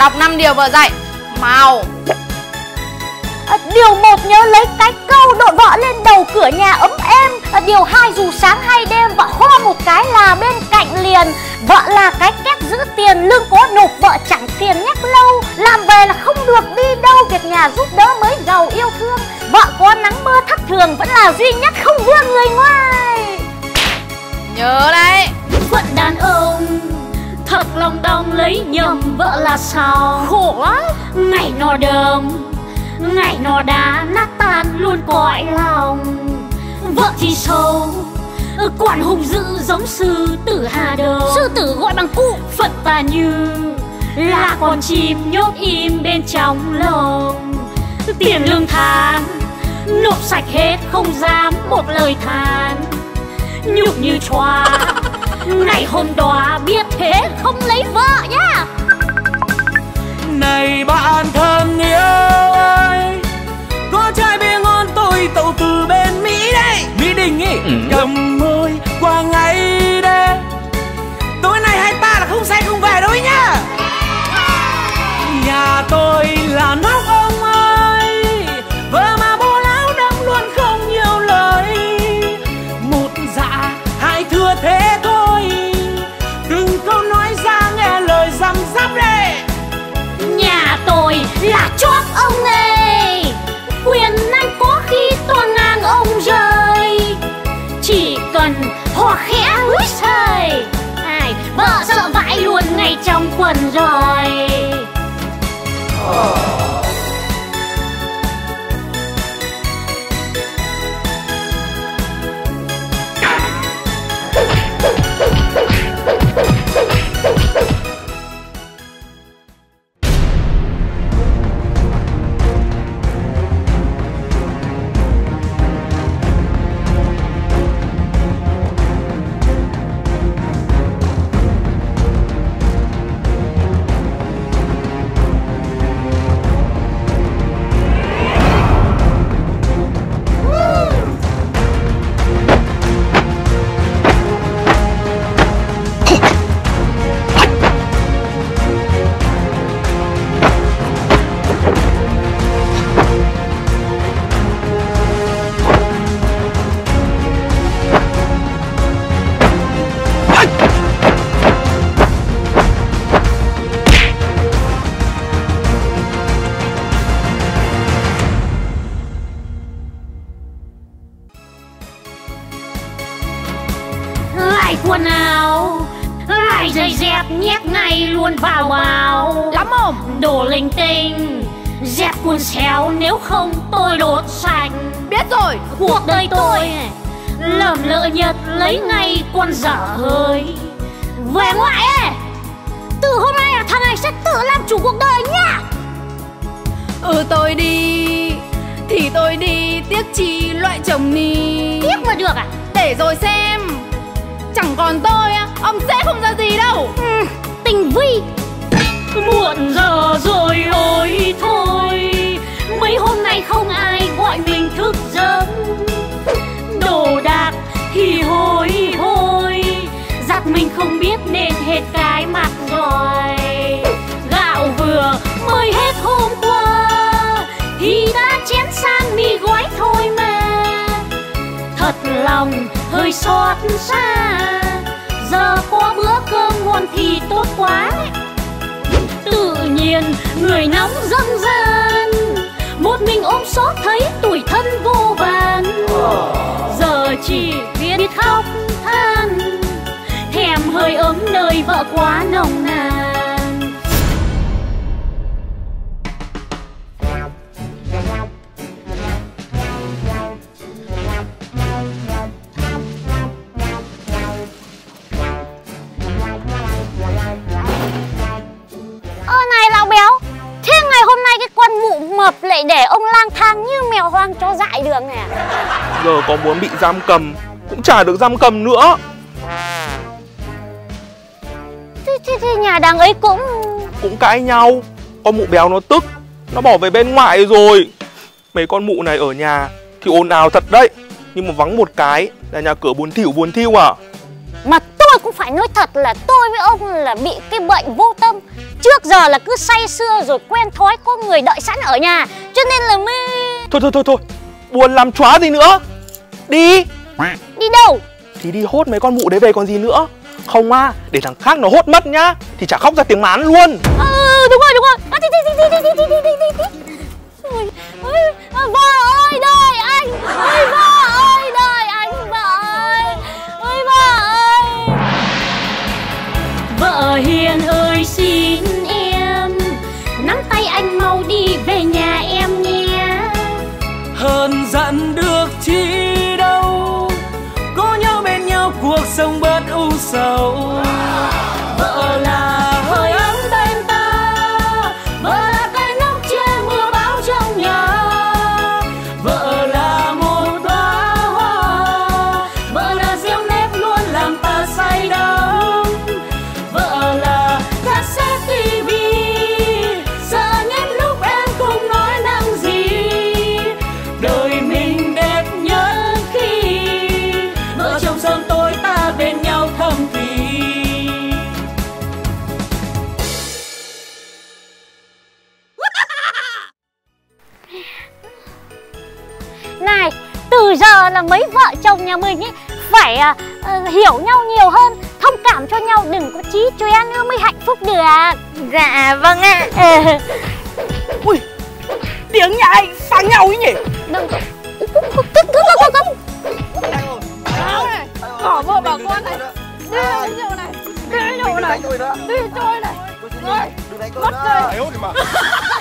Đọc năm điều vợ dạy. Màu. À, Điều 1 nhớ lấy cái câu đội vợ lên đầu cửa nhà ấm êm. À, Điều 2 dù sáng hay đêm vợ ho một cái là bên cạnh liền. Vợ là cái két giữ tiền lương có nộp vợ chẳng tiền nhắc lâu. Làm về là không được đi đâu việc nhà giúp đỡ mới giàu yêu thương. Vợ có nắng mưa thất thường vẫn là duy nhất không vươn người ngoài. Nhớ đấy. Phận đàn ông thật lòng đong lấy nhầm vợ là sao? Khổ lắm ngày nọ đờm ngày nọ đá nát tan luôn cõi lòng. Vợ thì sâu quản hùng dữ giống sư tử hà đầu sư tử gọi bằng cụ. Phận ta như là con chim nhốt im bên trong lồng. Tiền lương tháng nộp sạch hết không dám một lời than. Nhục như choa ngày hôm đó biết khẽ húi sơi ai vợ sợ vãi luôn ngay trong quần rồi. Lại quần áo lại giày dép nhét ngay luôn vào áo. Lắm mồm đồ linh tinh dẹp quần xéo nếu không tôi đốt sạch Biết rồi. Cuộc đời tôi lầm lỡ nhật lấy ngay con dở hơi. Về ngoại ấy từ hôm nay là thằng này sẽ tự làm chủ cuộc đời nhá. Ừ tôi đi. Thì tôi đi Tiếc chi loại chồng ni. Tiếc mà được à? Để rồi xem Chẳng còn tôi á Ông sẽ không ra gì đâu. Ừ, tình vi. Muộn giờ rồi ôi thôi. Mấy hôm nay không ai gọi mình thức giấc. Đồ đạc thì hôi hôi. Giặt mình không biết nên hết cái mặt rồi. Gạo vừa mới hết hôm qua. Thì đã chén sang mì gói thôi mà. Thật lòng người xót xa. Giờ có bữa cơm ngon thì tốt quá. Tự nhiên người nóng dâng gian một mình ôm xót thấy tuổi thân vô vàn. Giờ chỉ biết khóc than. Thèm hơi ấm nơi vợ quá nồng nàn. Lại để ông lang thang như mèo hoang cho dại đường này à? Giờ có muốn bị giam cầm Cũng chả được giam cầm nữa. Thế, thế, thế nhà đằng ấy cũng Cũng cãi nhau Con mụ béo nó tức Nó bỏ về bên ngoại rồi. Mấy con mụ này ở nhà Thì ồn ào thật đấy Nhưng mà vắng một cái Là nhà cửa buồn thỉu buồn thiu à. Mà tôi cũng phải nói thật là tôi với ông là bị cái bệnh vô tâm. Trước giờ là cứ say sưa rồi quen thói có người đợi sẵn ở nhà Cho nên là mới... Thôi thôi thôi thôi Buồn làm chóa gì nữa? Đi. Đi đâu? Thì đi hốt mấy con mụ đấy về còn gì nữa? Không à Để thằng khác nó hốt mất nhá Thì chả khóc ra tiếng mán luôn. Ừ đúng rồi đúng rồi. À, đi, đi, đi, đi, đi, đi, đi, đi, đi, đi. Ôi, ôi, and là mấy vợ chồng nhà mình ấy phải à, à, hiểu nhau nhiều hơn thông cảm cho nhau đừng có chí choen nữa mới hạnh phúc được dạ vâng ạ. Ừ. Ui tiếng nhà anh sang nhau ấy nhỉ? Đừng. Không không không không không bỏ vợ bỏ con này. Đi cái chỗ này. Đi chỗ này. Đi trôi này. Rồi. mất rồi.